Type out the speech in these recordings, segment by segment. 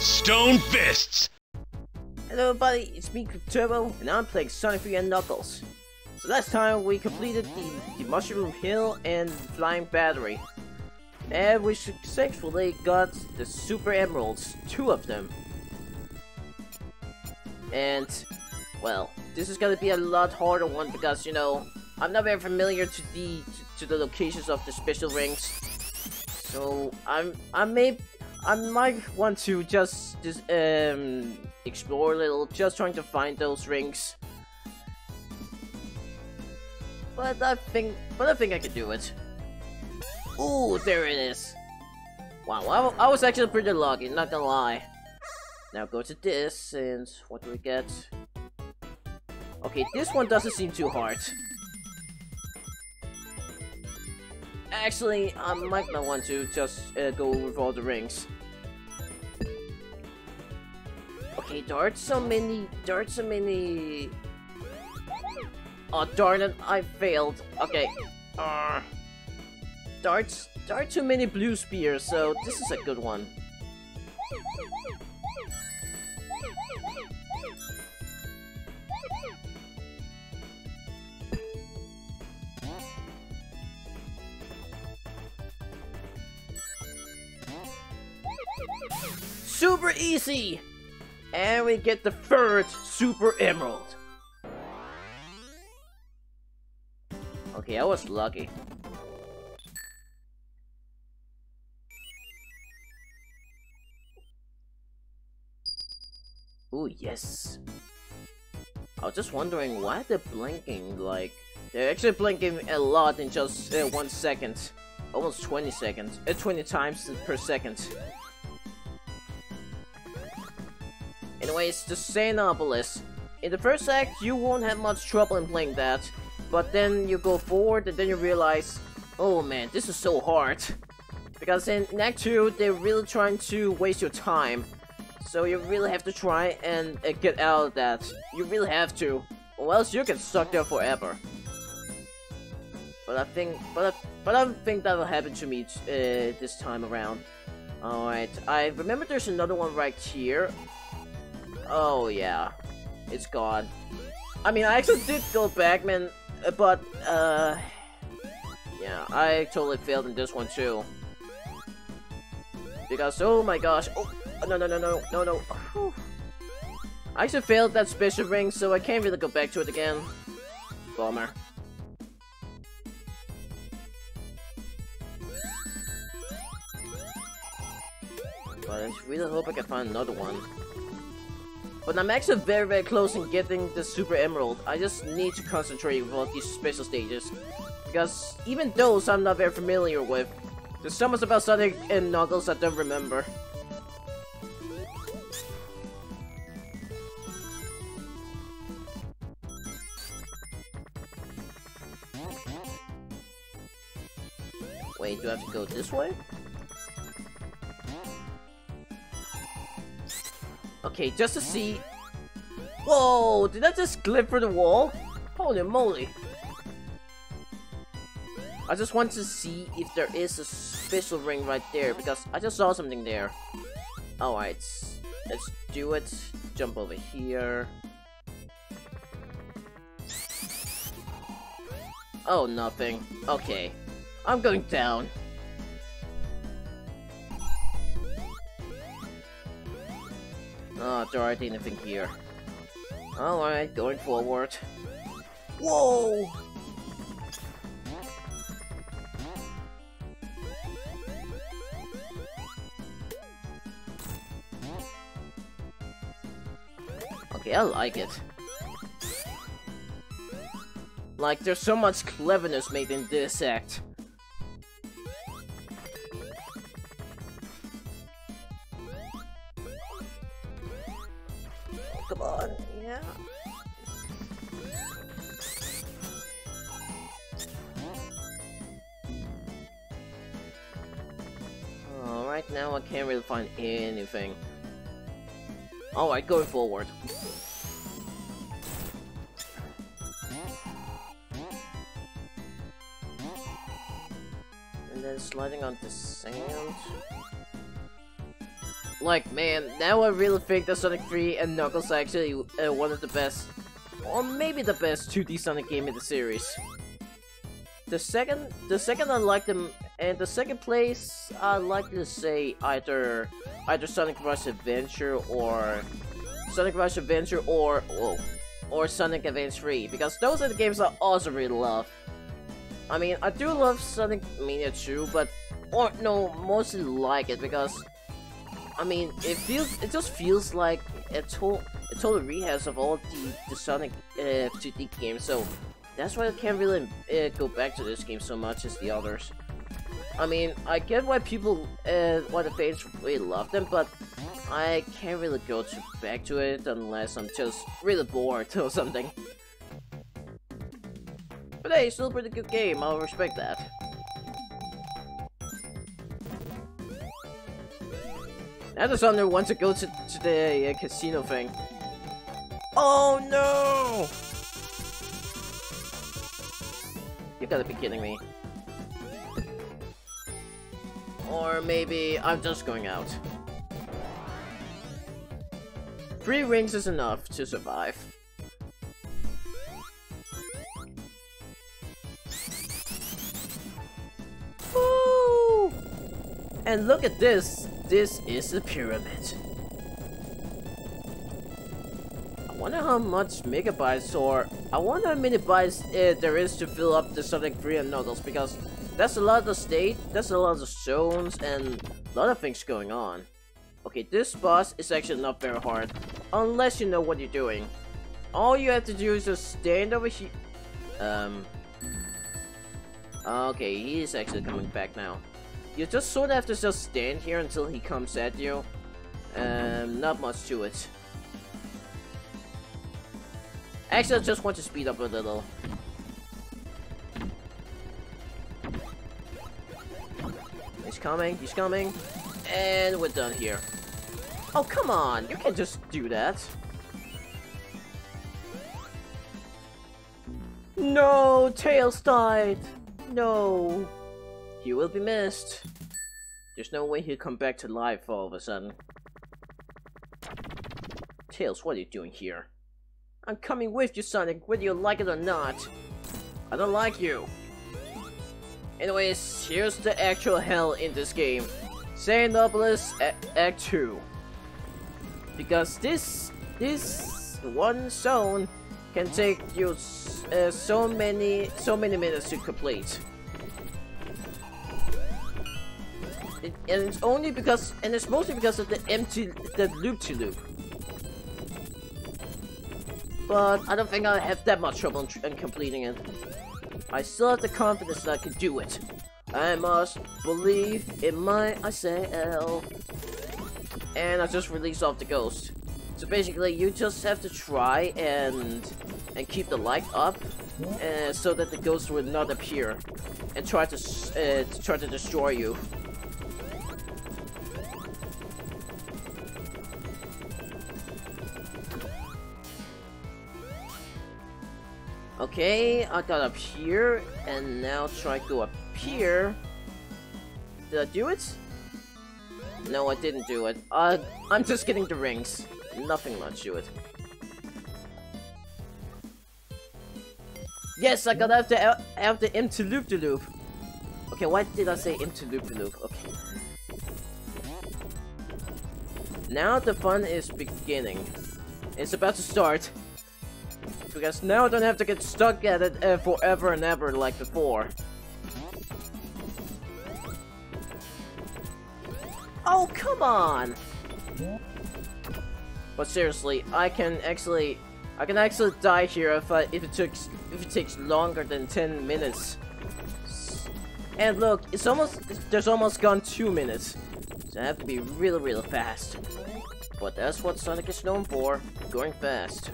Stone Fists! Hello everybody, it's me, Turbo, and I'm playing Sonic 3 and Knuckles. So last time we completed the, the Mushroom Hill and Flying Battery. And we successfully got the Super Emeralds, two of them. And, well, this is gonna be a lot harder one because, you know, I'm not very familiar to the to, to the locations of the special rings. So I'm I may I might want to just just um explore a little, just trying to find those rings. But I think but I think I can do it. Ooh, there it is. Wow, I, I was actually pretty lucky, not gonna lie. Now go to this, and what do we get? Okay, this one doesn't seem too hard. Actually, I might not want to just uh, go with all the rings. Okay, are so many, are so many... Oh, darn it, I failed. Okay. Are, there are too many blue spears, so this is a good one. Super easy! And we get the third Super Emerald. Okay, I was lucky. Ooh, yes. I was just wondering why they're blinking, like... They're actually blinking a lot in just uh, one second. Almost 20 seconds. Uh, 20 times per second. Anyways, the Sandopolis. In the first act, you won't have much trouble in playing that, but then you go forward and then you realize, oh man, this is so hard. Because in, Act 2, they're really trying to waste your time. So you really have to try and uh, get out of that. You really have to, or else you get stuck there forever. But I think, but I, but I don't think that'll happen to me uh, this time around. Alright, I remember there's another one right here. Oh, yeah. It's gone. I mean, I actually did go back, man, but, uh... Yeah, I totally failed in this one, too. Because, oh my gosh, oh, no, no, no, no, no, no. I actually failed that special ring, so I can't really go back to it again. Bummer. But I really hope I can find another one. But I'm actually very, very close in getting the Super Emerald. I just need to concentrate all these special stages. Because even those I'm not very familiar with. There's so much about Sonic and Knuckles I don't remember. Wait, do I have to go this way? Okay, just to see... Whoa, did that just glip through the wall? Holy moly. I just want to see if there is a special ring right there, because I just saw something there. Alright, let's do it. Jump over here. Oh, nothing. Okay. I'm going down. Oh, there aren't anything here. Alright, going forward. Whoa! Okay, I like it. Like, there's so much cleverness made in this act. Alright, going forward. And then sliding on the sand. Like, man, now I really think that Sonic 3 and Knuckles are actually uh, one of the best, or maybe the best 2D Sonic game in the series. The second, the second I like them, and the second place I'd like to say either, either Sonic Rush Adventure or Sonic Rush Adventure or whoa, or Sonic Advance 3 because those are the games I also really love. I mean, I do love Sonic Mania 2, but or no, mostly like it because I mean, it feels it just feels like a total a total rehash of all the the Sonic uh, 2D games. So that's why I can't really uh, go back to this game so much as the others. I mean, I get why people, uh, why the fans really love them, but I can't really go to back to it unless I'm just really bored or something. But hey, still a pretty good game, I'll respect that. Thunder wants to go to, to the uh, casino thing. Oh no! You gotta be kidding me. Or maybe I'm just going out. Three rings is enough to survive. And look at this! This is the pyramid. I wonder how much megabytes or I wonder how many bytes there is to fill up the Sonic 3 and Knuckles because that's a lot of state, that's a lot of zones and a lot of things going on. Okay, this boss is actually not very hard, unless you know what you're doing. All you have to do is just stand over here. Um. Okay, he is actually coming back now. You just sort of have to just stand here until he comes at you. Um, not much to it. Actually, I just want to speed up a little. He's coming, he's coming. And we're done here. Oh, come on! You can't just do that. No! Tails died! No! He will be missed. There's no way he'll come back to life all of a sudden. Tails, what are you doing here? I'm coming with you, Sonic, whether you like it or not. I don't like you. Anyways, here's the actual hell in this game. Sandopolis Act 2. Because this, this one zone can take you uh, so many, so many minutes to complete. It, and it's only because, and it's mostly because of the empty, the loop-to-loop. But I don't think I'll have that much trouble in, in completing it. I still have the confidence that I can do it. I must believe in myself. And I just release off the ghost. So basically, you just have to try and and keep the light up, uh, so that the ghost will not appear and try to uh, to try to destroy you. Okay, I got up here, and now try to up here. Did I do it? No, I didn't do it. Uh, I'm just getting the rings. Nothing much to it. Yes, I got out the empty loop loop. Okay, why did I say empty loop loop? Okay. Now the fun is beginning. It's about to start. Because now I don't have to get stuck at it uh, forever and ever like before. Oh, come on! But seriously, I can actually... I can actually die here if, I, if it took if it takes longer than 10 minutes. And look, it's almost there's almost gone 2 minutes. So I have to be really really fast. But that's what Sonic is known for, going fast.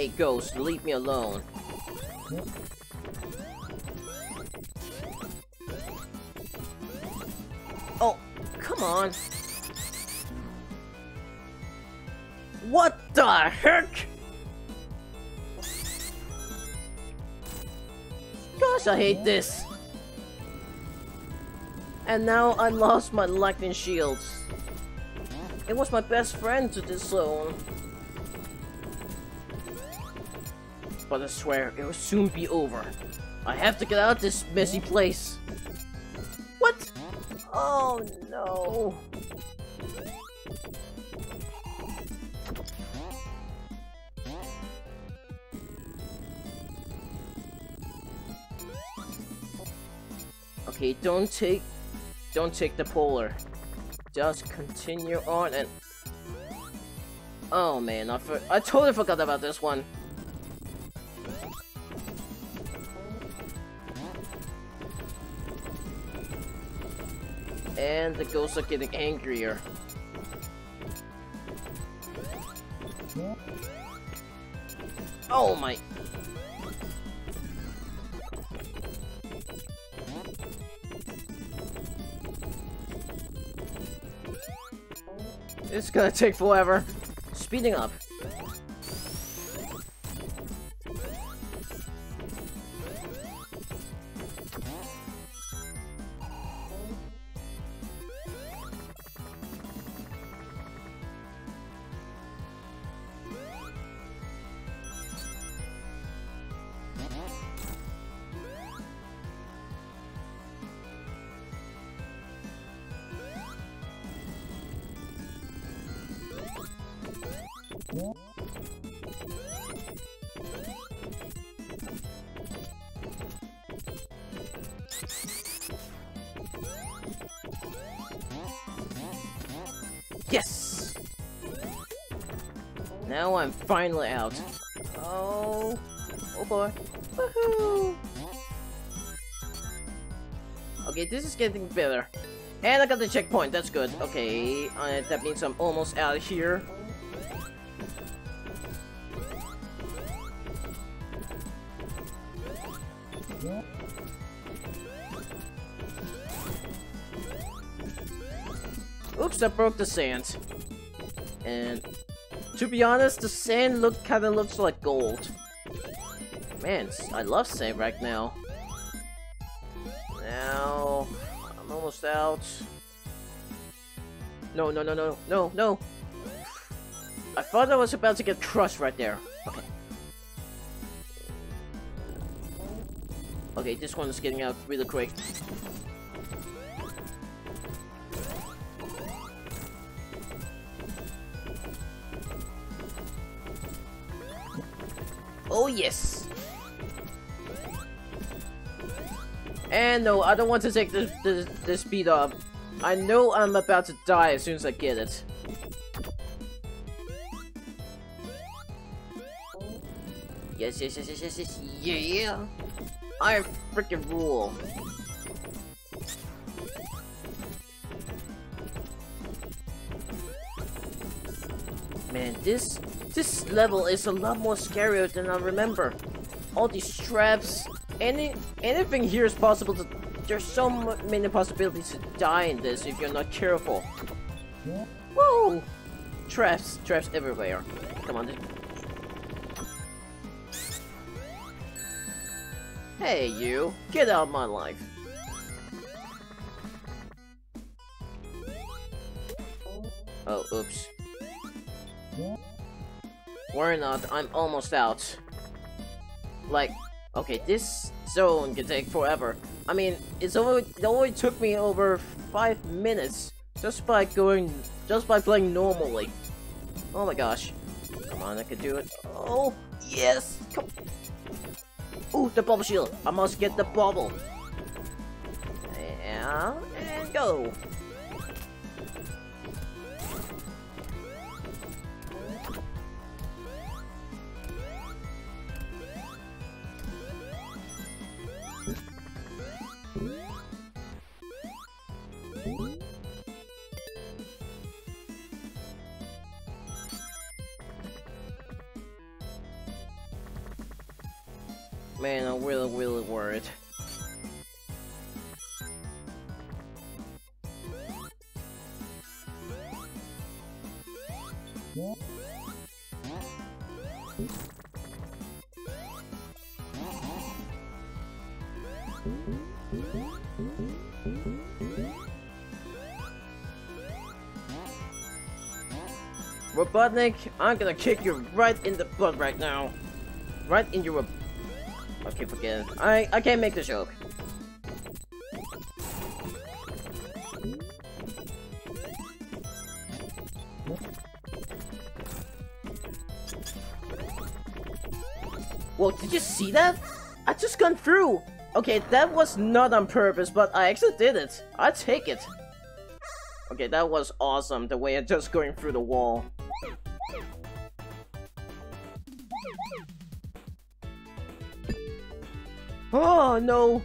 Hey, Ghost, leave me alone. Oh, come on. What the heck? Gosh, I hate this. And now I lost my lightning shields. It was my best friend to this zone. But I swear, it will soon be over. I have to get out of this messy place. What? Oh no. Okay, don't take don't take the polar. Just continue on and Oh man, I, I totally forgot about this one. And the ghosts are getting angrier. Oh my... It's gonna take forever. Speeding up. Yes! Now I'm finally out. Oh, oh boy. Woohoo! Okay, this is getting better. And I got the checkpoint, that's good. Okay, uh, that means I'm almost out of here. I broke the sand. And to be honest, the sand look kind of looks like gold. Man, I love sand right now. Now, I'm almost out. No, no, no, no, no, no. I thought I was about to get crushed right there. Okay. Okay, this one's getting out really quick. Oh yes! And no, I don't want to take the, the speed up. I know I'm about to die as soon as I get it. Yes, yes, yes, yes, yes, yes, yeah! I freaking rule. Man, this this level is a lot more scarier than I remember. All these traps, any anything here is possible to. There's so many possibilities to die in this if you're not careful. Whoa! Traps, traps everywhere. Come on. Hey, you! Get out of my life! Oh, oops. Worry not, I'm almost out. Like, okay, this zone can take forever. I mean, it's only it only took me over five minutes just by going, just by playing normally. Oh my gosh! Come on, I can do it. Oh yes! Come. Ooh, the bubble shield. I must get the bubble. Yeah, and go. Robotnik, I'm gonna kick you right in the butt right now. Right in your... Okay, forget it. I, I can't make the joke. Whoa, did you see that? I just gone through! Okay, that was not on purpose, but I actually did it. I take it. Okay, that was awesome, the way I just going through the wall. Oh,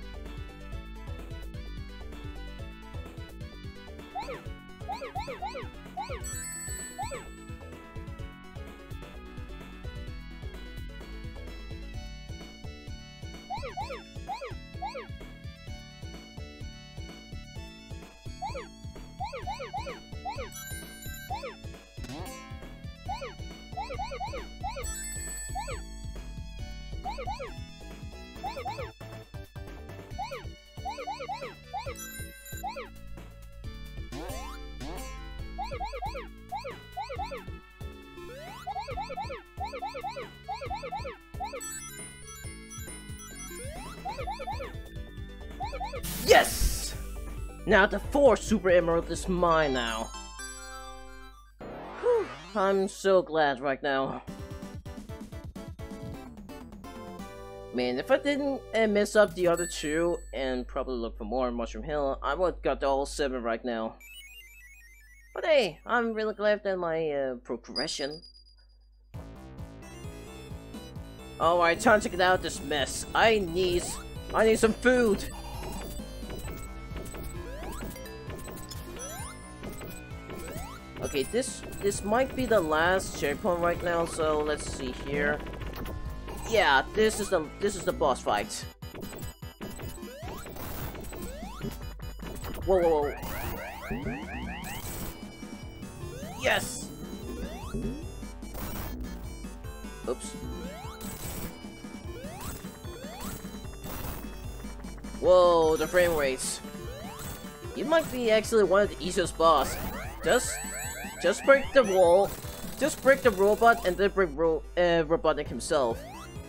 Now the fourth Super Emerald is mine now. Whew, I'm so glad right now. Man, if I didn't uh, mess up the other two and probably look for more on Mushroom Hill, I would got all seven right now. But hey, I'm really glad that my uh, progression. Alright, time to get out of this mess. I need, I need some food. Okay, this this might be the last checkpoint right now, so let's see here. Yeah, this is the this is the boss fight. Whoa, whoa, whoa. Yes! Oops. Whoa, the frame rates. It might be actually one of the easiest boss. Just just break the wall. Just break the robot and then break Ro uh, Robotnik himself.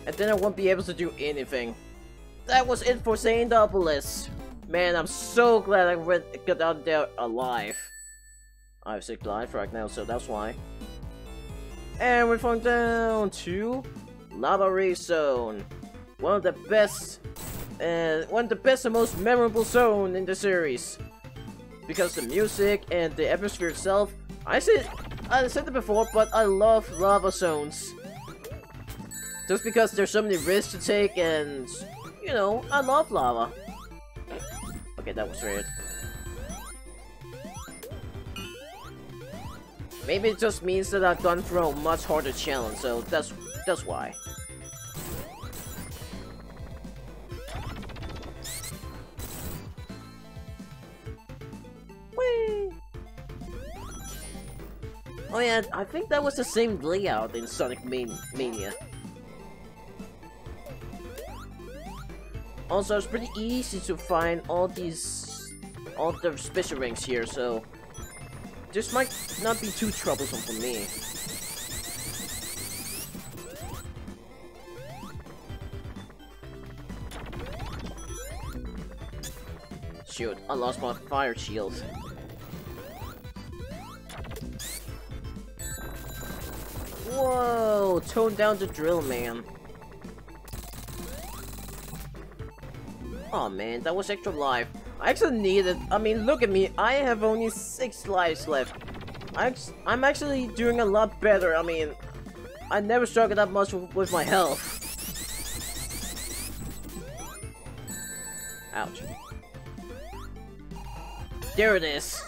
And then I won't be able to do anything. That was it for Sandopolis. Man, I'm so glad I went, got out there alive. I have sick life right now, so that's why. And we're falling down to Lava Zone. One of the best, uh, one of the best and most memorable zone in the series. Because the music and the atmosphere itself I said, I said it before, but I love lava zones. Just because there's so many risks to take and, you know, I love lava. Okay, that was weird. Maybe it just means that I've gone through a much harder challenge, so that's that's why. Oh yeah, I think that was the same layout in Sonic Man Mania. Also, it's pretty easy to find all these, all the special rings here, so this might not be too troublesome for me. Shoot, I lost my fire shield. Whoa! Tone down the drill, man. Oh man, that was extra life. I actually needed. I mean, look at me. I have only six lives left. I, I'm actually doing a lot better. I mean, I never struggled that much with my health. Ouch. There it is.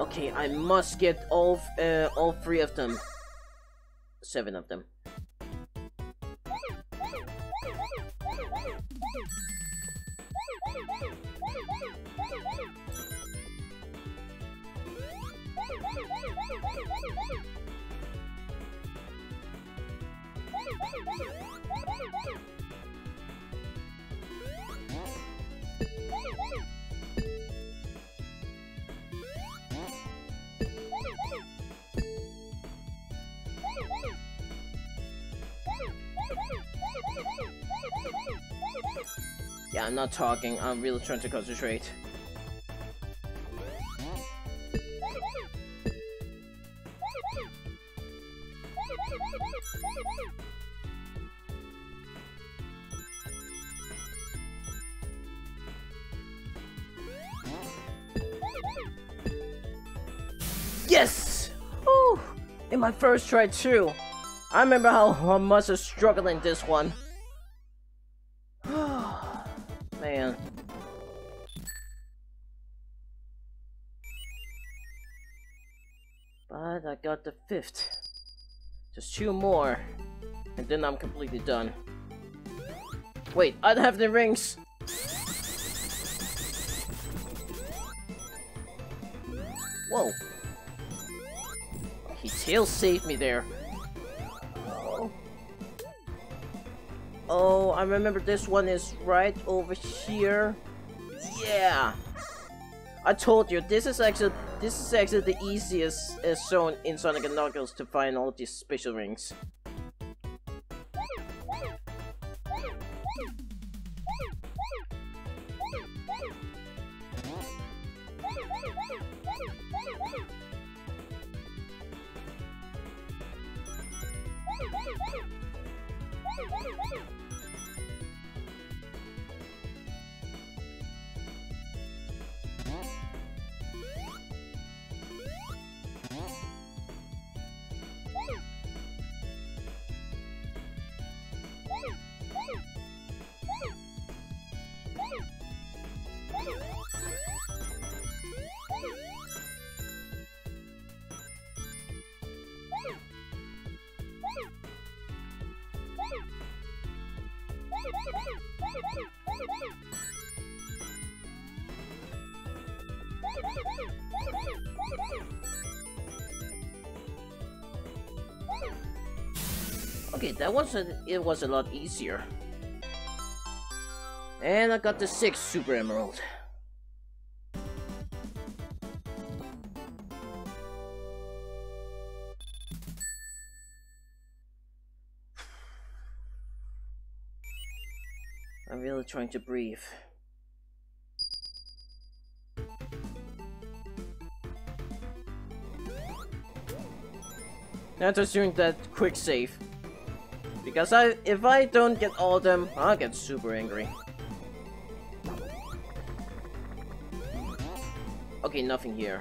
Okay, I must get all uh, all three of them. Seven of them. Yeah, I'm not talking. I'm really trying to concentrate. Yes! Whew. In my first try too. I remember how, how much I struggled in this one. Fifth. Just two more. And then I'm completely done. Wait, I don't have the rings! Whoa. He tail saved me there. Oh. oh, I remember this one is right over here. Yeah. I told you, this is actually this is actually the easiest as shown in Sonic & Knuckles to find all these special rings. Okay, that wasn't... it was a lot easier. And I got the sixth Super Emerald. I'm really trying to breathe. Now just doing that quick save. Because I, if I don't get all of them, I'll get super angry. Okay, nothing here.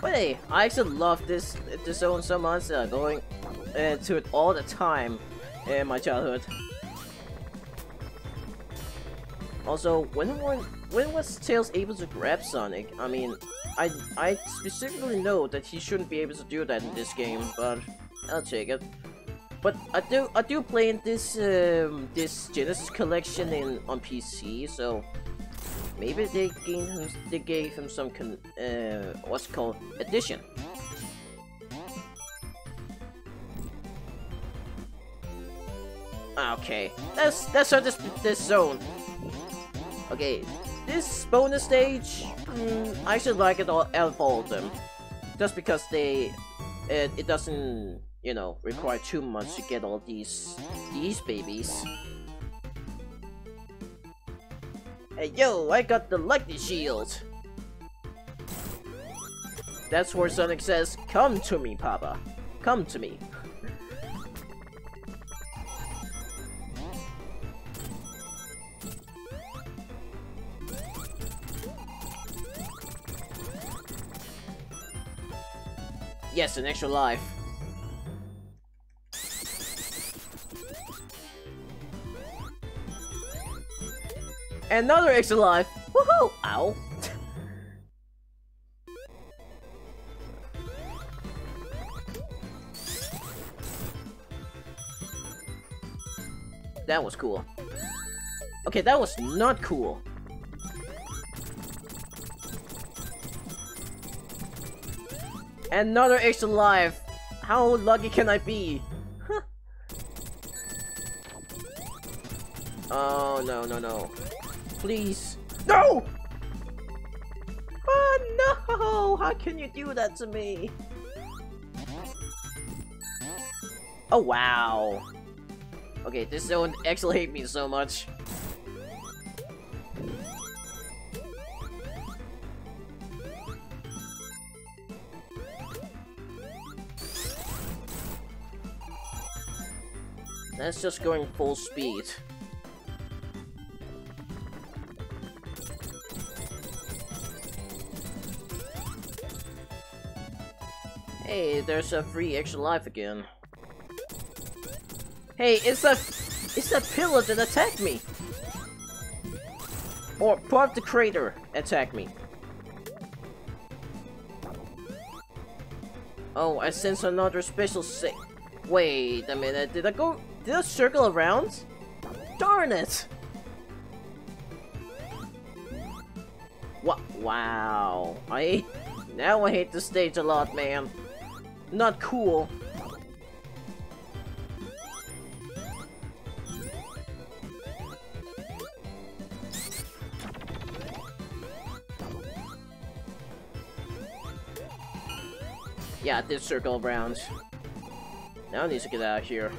But hey, I actually love this this zone so much. Uh, going uh, to it all the time in my childhood. Also, when when was Tails able to grab Sonic? I mean, I I specifically know that he shouldn't be able to do that in this game, but I'll take it. But I do I do play in this um, this Genesis collection in on PC, so maybe they gave him they gave him some con, uh, what's called addition. Okay, let's let's start this this zone. Okay, this bonus stage, mm, I should like it all, out of all of them. Just because they, it, it doesn't, you know, require too much to get all these, these babies. Hey yo, I got the lightning shield! That's where Sonic says, come to me, Papa. Come to me. Yes, an extra life. Another extra life! Woohoo! Ow! that was cool. Okay, that was not cool. Another extra life! How lucky can I be? oh, no, no, no. Please. No! Oh, no! How can you do that to me? Oh, wow. Okay, this zone actually hate me so much. That's just going full speed. Hey, there's a free extra life again. Hey, it's a it's a pillar that attacked me. Or part of the crater attacked me. Oh, I sense another special sa- Wait a minute, did I go- did I circle around? Darn it! What? Wow. I Now I hate the stage a lot, man. Not cool. Yeah, did circle around. Now I need to get out of here.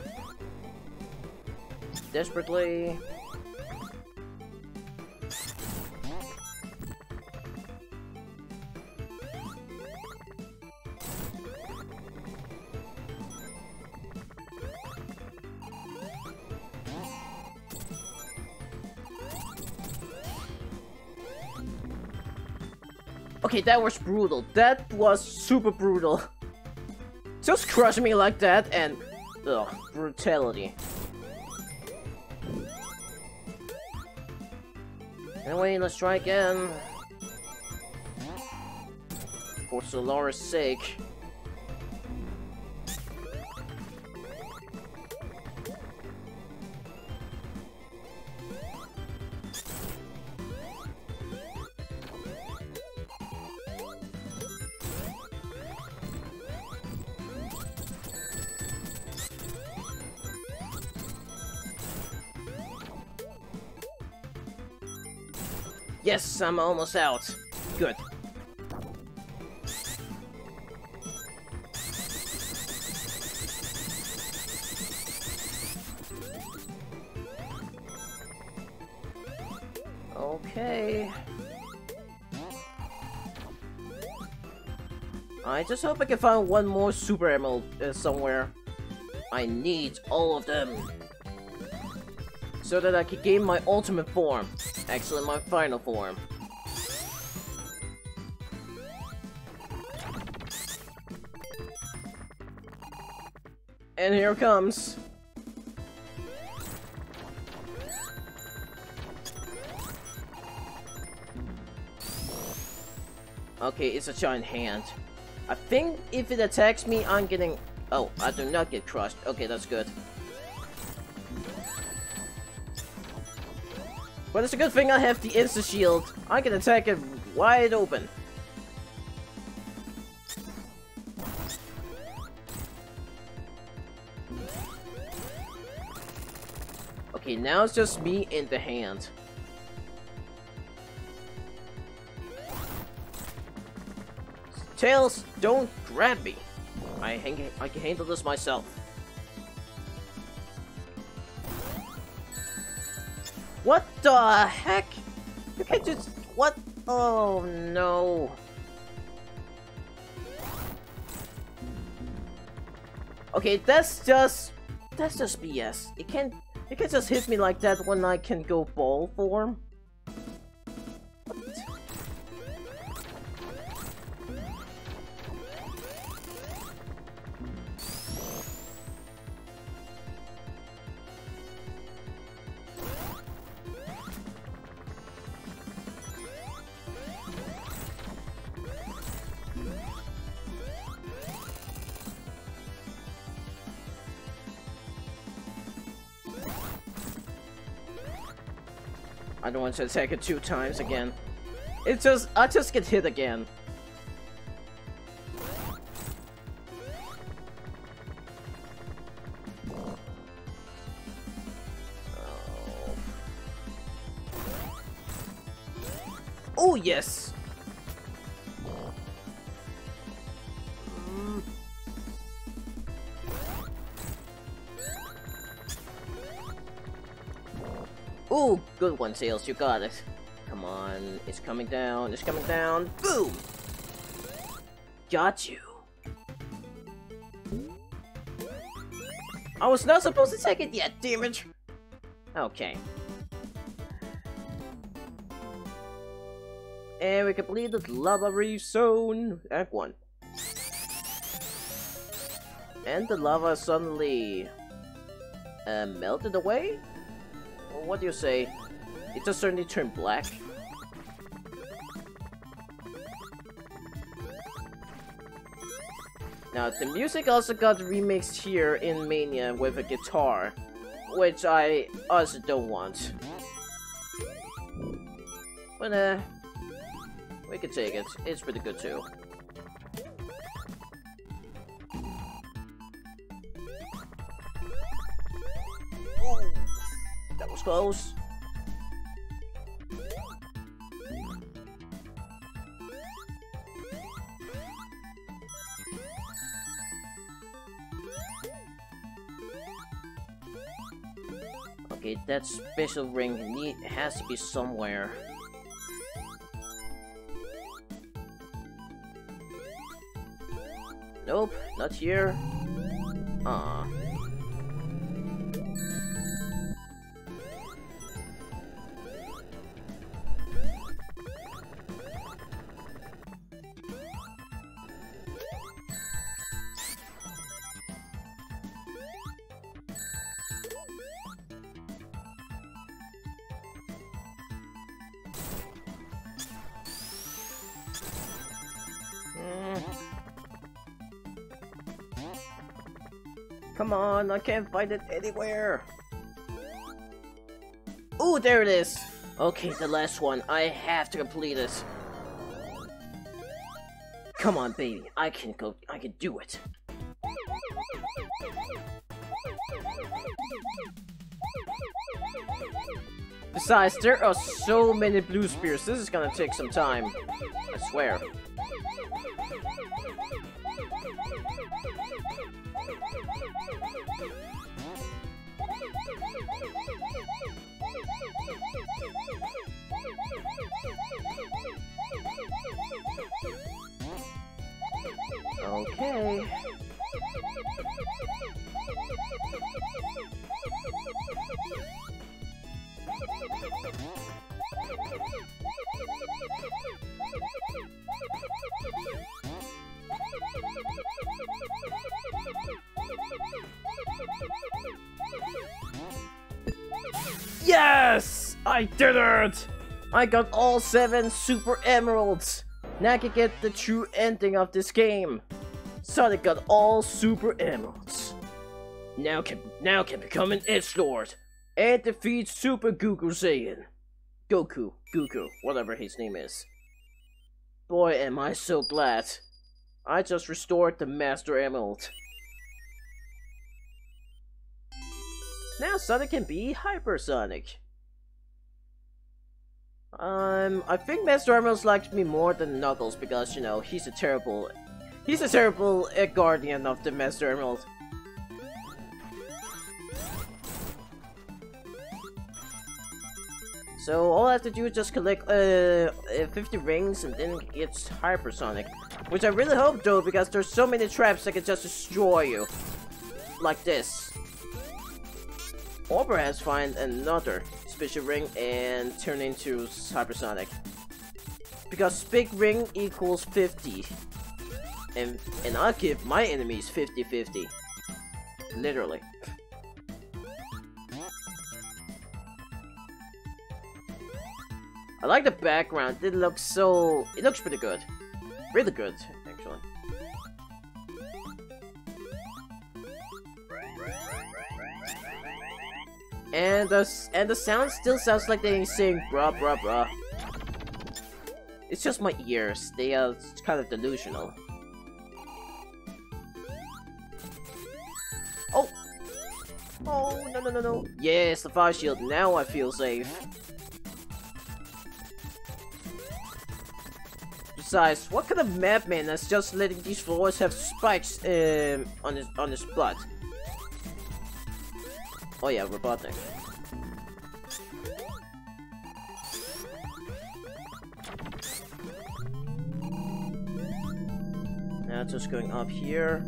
Desperately. Okay, that was brutal. That was super brutal. Just crush me like that and... Ugh, brutality. Anyway, let's try again. For Solara's sake. I'm almost out. Good. Okay. I just hope I can find one more Super Emerald uh, somewhere. I need all of them. So that I can gain my ultimate form. Actually, my final form. And here comes. Okay, it's a giant hand. I think if it attacks me, I'm getting... Oh, I do not get crushed. Okay, that's good. But it's a good thing I have the Insta Shield. I can attack it wide open. Now it's just me in the hand. Tails, don't grab me. I, I can handle this myself. What the heck? You can't just... What? Oh, no. Okay, that's just... That's just BS. It can't... It can't just hit me like that when I can go ball form. Want to attack it two times again. It just, I just get hit again. Oh, good one, Tails. You got it. Come on. It's coming down. It's coming down. Boom! Got you. I was not supposed to take it yet, damage. Okay. And we completed Lava Reef Zone Act 1. And the lava suddenly... Uh, melted away? What do you say? It just suddenly turned black. Now, the music also got remixed here in Mania with a guitar, which I also don't want. But, uh, we can take it. It's pretty good, too. Close. Okay, that special ring need has to be somewhere. Nope, not here. Ah. I can't find it anywhere. Oh, there it is. Okay, the last one. I have to complete this. Come on, baby. I can go. I can do it. Besides, there are so many blue spheres. This is gonna take some time. I swear. Okay. Yes! I did it! I got all seven Super Emeralds! Now I can get the true ending of this game. Sonic got all Super Emeralds. Now can now can become an Edge Lord and defeat Super Goku Saiyan. Goku, Goku, whatever his name is. Boy, am I so glad. I just restored the Master Emerald. Now Sonic can be Hypersonic. Um, I think Master Emerald likes me more than Knuckles because, you know, he's a terrible... He's a terrible uh, guardian of the Master Emerald. So all I have to do is just collect uh, uh 50 rings and then it's hypersonic. Which I really hope though because there's so many traps that can just destroy you. Like this. Or perhaps find another special ring and turn into hypersonic. Because big ring equals 50. And and I'll give my enemies 50-50. Literally. I like the background. It looks so... It looks pretty good. Really good, actually. And the, and the sound still sounds like they're saying bruh bruh bruh. It's just my ears. They are kind of delusional. Oh! Oh, no, no, no, no. Yes, the fire shield. Now I feel safe. Besides, what kind of madman is just letting these floors have spikes um, on his on his butt? Oh yeah, Robotnik. Now just going up here.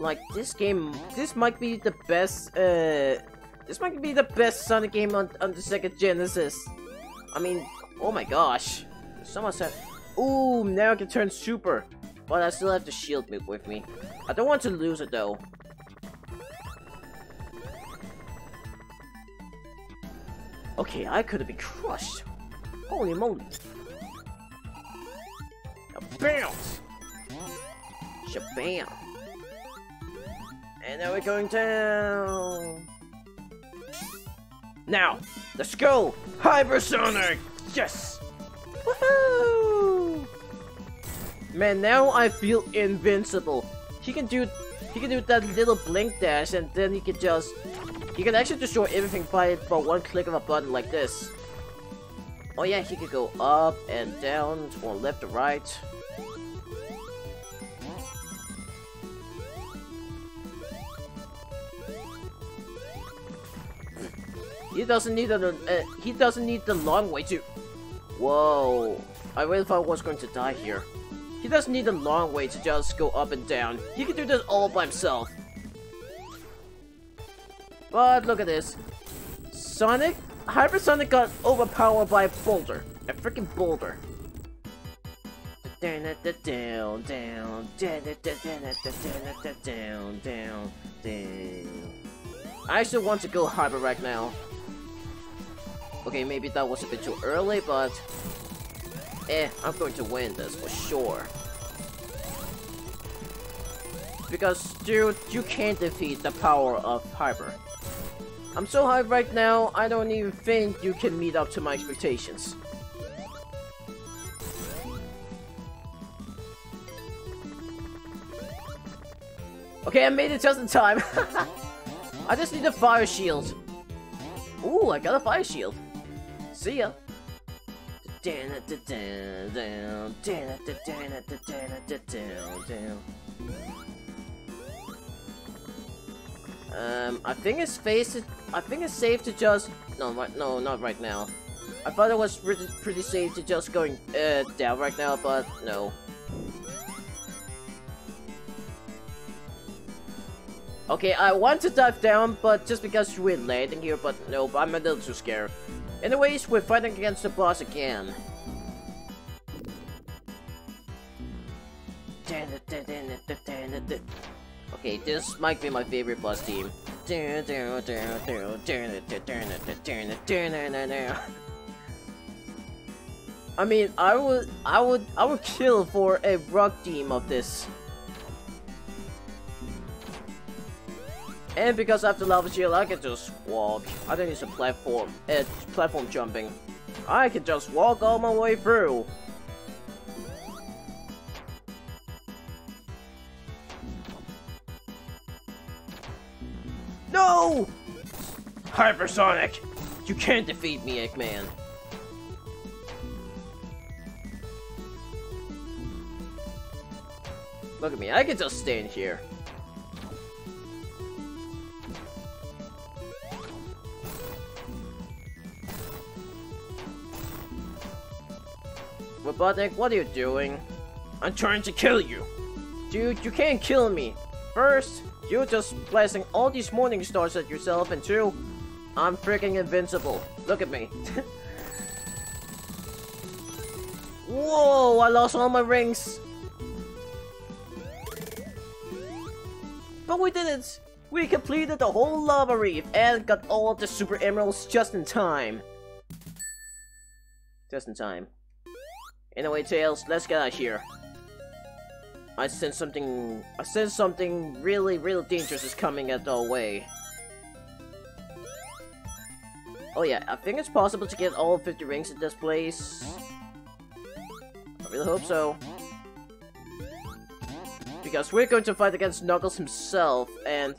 Like this game, this might be the best. Uh, this might be the best Sonic game on on the Sega Genesis. I mean, oh my gosh. Someone said, ooh, now I can turn super. But I still have the shield with me. I don't want to lose it though. Okay, I could have been crushed. Holy moly. Now bounce! Shabam! And now we're going down. Now, let's go! Hypersonic! Yes! Woohoo! Man, now I feel invincible. He can do he can do that little blink dash and then he can just he can actually destroy everything by by one click of a button like this. Oh yeah, he could go up and down or left or right. He doesn't need a uh, he doesn't need the long way to Whoa. I really thought I was going to die here. He doesn't need a long way to just go up and down. He can do this all by himself. But look at this. Sonic? Hypersonic got overpowered by a boulder. A freaking boulder. Down, down, down, down, down, down. I actually want to go hyper right now. Okay, maybe that was a bit too early, but... Eh, I'm going to win this for sure. Because, dude, you can't defeat the power of Hyper. I'm so hyped right now, I don't even think you can meet up to my expectations. Okay, I made it just in time. I just need a fire shield. Ooh, I got a fire shield. See ya. Um, I think it's face. I think it's safe to just no, right, no, not right now. I thought it was pretty, pretty safe to just going uh, down right now, but no. Okay, I want to dive down, but just because we're landing here, but no, I'm a little too scared. Anyways, we're fighting against the boss again. Okay, this might be my favorite boss team. I mean, I would, I would, I would kill for a rock team of this. And because I have the lava shield, I can just walk. I don't need some platform, uh, platform jumping. I can just walk all my way through. No! Hypersonic! You can't defeat me, Eggman. Look at me, I can just stand here. Robotnik, what are you doing? I'm trying to kill you. Dude, you can't kill me. First, you're just blasting all these morning stars at yourself, and two, I'm freaking invincible. Look at me. Whoa, I lost all my rings. But we did it! We completed the whole lava reef and got all the super emeralds just in time. Just in time. Anyway, Tails, let's get out of here. I sense something... I sense something really, really dangerous is coming at our way. Oh yeah, I think it's possible to get all 50 rings in this place. I really hope so. Because we're going to fight against Knuckles himself, and...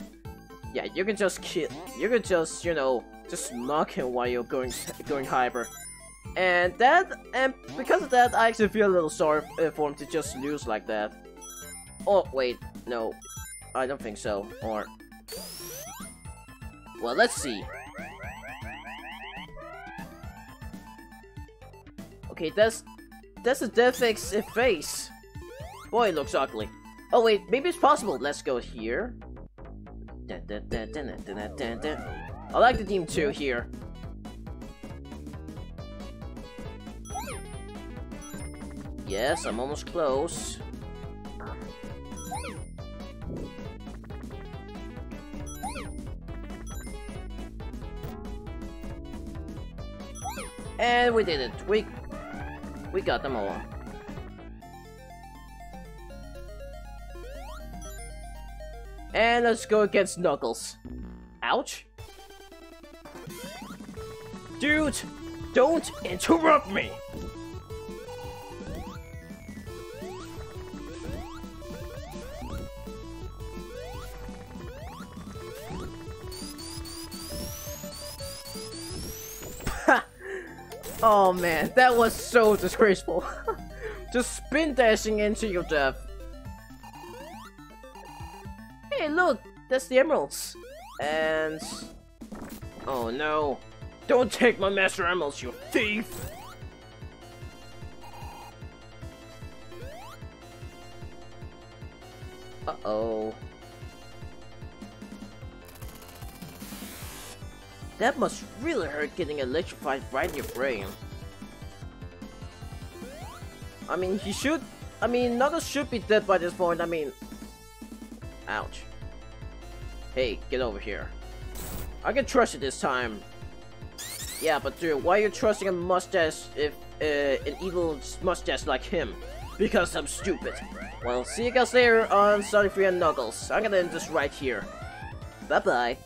Yeah, you can just kill... You can just, you know, just mock him while you're going going hyper. And that, and because of that, I actually feel a little sorry for him to just lose like that. Oh, wait, no. I don't think so. Or... Well, let's see. Okay, that's... That's a Death face. Boy, it looks ugly. Oh wait, maybe it's possible. Let's go here. I like the theme too here. Yes, I'm almost close. And we did it. We we got them all. And let's go against Knuckles. Ouch. Dude, don't interrupt me! Oh man, that was so disgraceful. Just spin dashing into your death. Hey, look! That's the emeralds. And... Oh no. Don't take my master emeralds, you thief! Uh-oh. That must really hurt getting electrified right in your brain. I mean, he should... I mean, Knuckles should be dead by this point, I mean... Ouch. Hey, get over here. I can trust you this time. Yeah, but dude, why are you trusting a mustache if uh, an evil mustache like him? Because I'm stupid. Well, see you guys later on Sonic 3 and Knuckles. I'm gonna end this right here. Bye-bye.